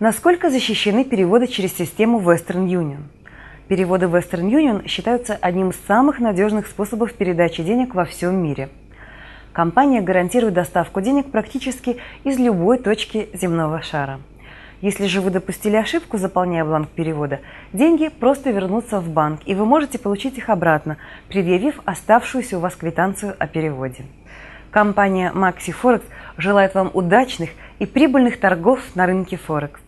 Насколько защищены переводы через систему Western Union? Переводы Western Union считаются одним из самых надежных способов передачи денег во всем мире. Компания гарантирует доставку денег практически из любой точки земного шара. Если же вы допустили ошибку, заполняя бланк перевода, деньги просто вернутся в банк, и вы можете получить их обратно, предъявив оставшуюся у вас квитанцию о переводе. Компания Maxi Forex желает вам удачных и прибыльных торгов на рынке Форекс.